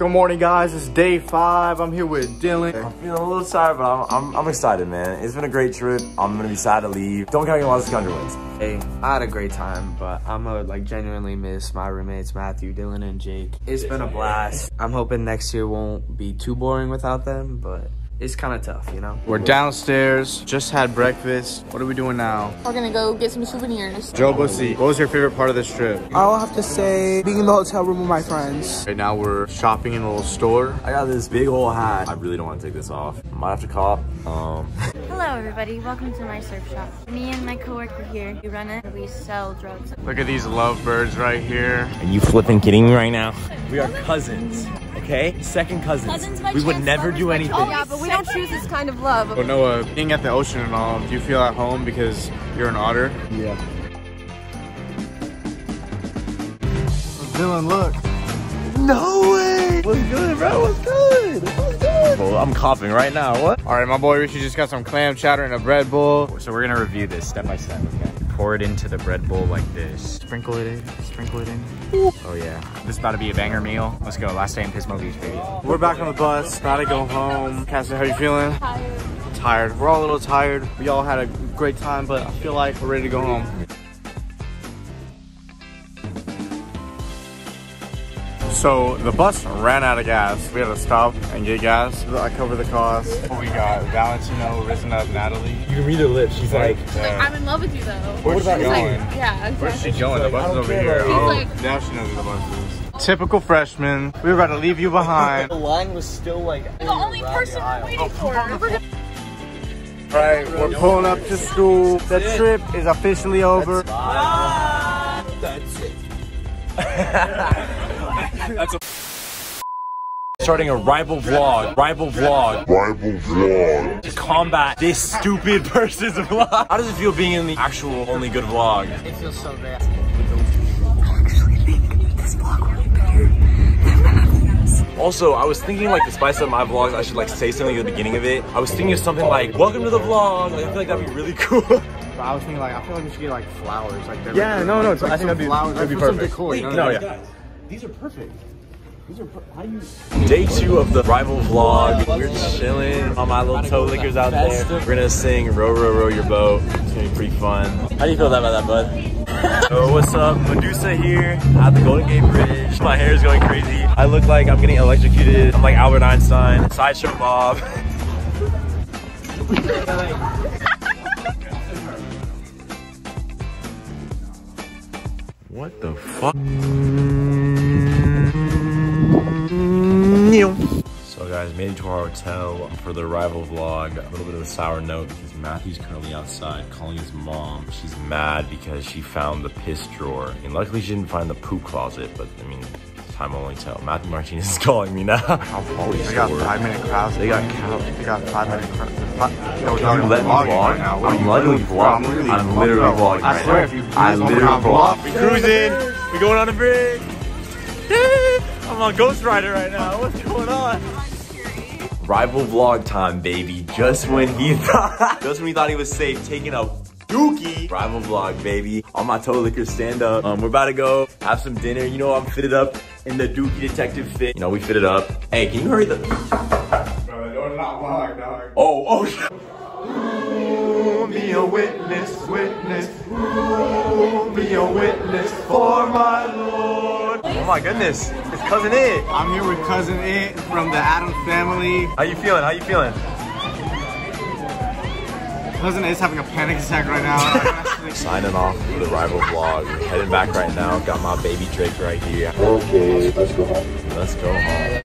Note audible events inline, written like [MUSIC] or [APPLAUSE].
Good morning, guys. It's day five. I'm here with Dylan. I'm feeling a little tired, but I'm, I'm, I'm excited, man. It's been a great trip. I'm gonna be sad to leave. Don't count your losses, count your wins. Hey, I had a great time, but I'm gonna like genuinely miss my roommates Matthew, Dylan, and Jake. It's been a blast. I'm hoping next year won't be too boring without them, but it's kind of tough, you know? We're downstairs. Just had breakfast. What are we doing now? We're gonna go get some souvenirs. Joe Bussy, what was your favorite part of this trip? I'll have to say being in the hotel room with my friends. Right now we're shopping in a little store. I got this big old hat. I really don't want to take this off. I might have to cop. Um, [LAUGHS] Hello everybody, welcome to my surf shop. Me and my coworker here, we run it, we sell drugs. Look at these lovebirds right here. Are you flipping kidding me right now? We are cousins, okay? Second cousins. Cousins by we would chance, never do anything. choice. Yeah, but we don't choose this kind of love. Well, Noah, being at the ocean and all, do you feel at home because you're an otter? Yeah. Dylan, look. No way! What's good, bro? What's good? What's good? Well, I'm coughing right now. What? All right, my boy Richie just got some clam chowder and a bread bowl. So we're gonna review this step by step, okay? Pour it into the bread bowl like this. Sprinkle it in, sprinkle it in. Oh yeah. This is about to be a banger meal. Let's go. Last day in Pismo Beach, baby. We're back on the bus, about to go home. Cassie, how you feeling? Tired. Tired. We're all a little tired. We all had a great time, but I feel like we're ready to go home. So the bus ran out of gas. We had to stop and get gas. I covered the cost. We got Valentino, Risen Up, Natalie. You can read her lips. She's like, uh, I'm in love with you though. Where's she He's like, going? yeah, exactly. Where's she going? The bus is over care here. Oh, like- now she knows where the bus is. Typical freshman. We were about to leave you behind. The line was still like the only person we're waiting oh. for. We're we're pulling up to school. The trip is officially over. [LAUGHS] starting a rival vlog. Rival vlog. Rival vlog. To combat this stupid [LAUGHS] person's vlog. How does it feel being in the actual only good vlog? It feels so bad. Also, I was thinking like to spice up my vlogs, I should like say something at the beginning of it. I was thinking of something like, welcome to the vlog. Like, I feel like that'd be really [LAUGHS] cool. I was thinking like, I feel like we should get like flowers. Like Yeah, no, no, I think that'd be- flowers. that'd be like, for some perfect. decor, you know? no, yeah. These are perfect. These are how do you Day two of the rival vlog. We're chilling on my little toe lickers out there. We're gonna sing row row row your boat. It's gonna be pretty fun. How do you feel about that, bud? so [LAUGHS] oh, what's up? Medusa here at the Golden Gate Bridge. My hair is going crazy. I look like I'm getting electrocuted. I'm like Albert Einstein. Sideshow Bob. [LAUGHS] What the fuck? Guys, made it to our hotel for the arrival vlog. A little bit of a sour note because Matthew's currently outside calling his mom. She's mad because she found the piss drawer. And luckily she didn't find the poop closet, but I mean, time will only tell. Matthew Martinez is [LAUGHS] calling me now. They got five minute crowds. They got cows. They got five minute crowds. No, You let me vlog? I'm literally vlogging. I'm literally vlogging I right swear, now. if you I please literally vlog. vlog. We cruising. We going on the bridge. [LAUGHS] I'm on Ghost Rider right now. What's going on? Rival vlog time, baby. Just when he [LAUGHS] thought, just when he thought he was safe, taking a dookie. Rival vlog, baby. On my toe liquor stand up. Um, we're about to go have some dinner. You know I'm fitted up in the dookie detective fit. You know we fitted up. Hey, can you hurry the? Oh, oh. Be a witness, witness. Be a witness for my Lord. Oh my goodness, it's cousin it. I'm here with cousin It from the Addams family. How you feeling? How you feeling? Cousin It's having a panic attack right now. [LAUGHS] Signing off for the rival vlog. Heading back right now. Got my baby Drake right here. Okay, let's go home. Let's go home.